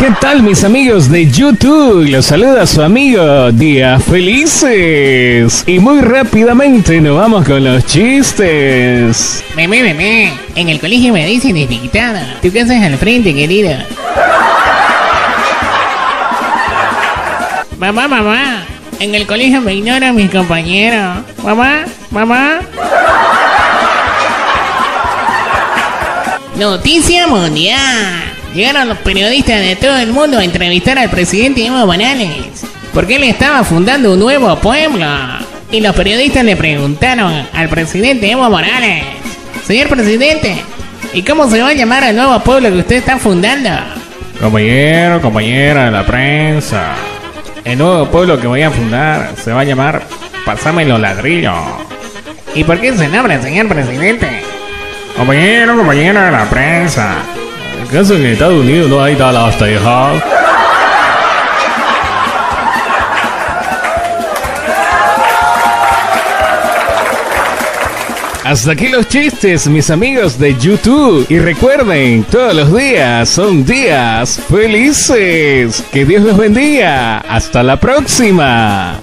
¿Qué tal mis amigos de YouTube? Los saluda su amigo Días Felices. Y muy rápidamente nos vamos con los chistes. Meme, meme. En el colegio me dicen desdigitada. Tu casa es al frente, querido. Mamá, mamá. En el colegio me ignoran mis compañeros. Mamá, mamá. Noticia mundial. Llegaron los periodistas de todo el mundo a entrevistar al presidente Evo Morales. Porque él estaba fundando un nuevo pueblo. Y los periodistas le preguntaron al presidente Evo Morales. Señor presidente, ¿y cómo se va a llamar el nuevo pueblo que usted está fundando? Compañero, compañera de la prensa. El nuevo pueblo que voy a fundar se va a llamar Pásame los ladrillos. ¿Y por qué ese nombre, señor presidente? Compañero, compañera de la prensa. ¿Acaso en Estados Unidos no hay Dallas, Texas? Hasta aquí los chistes, mis amigos de YouTube. Y recuerden, todos los días son días felices. Que Dios los bendiga. Hasta la próxima.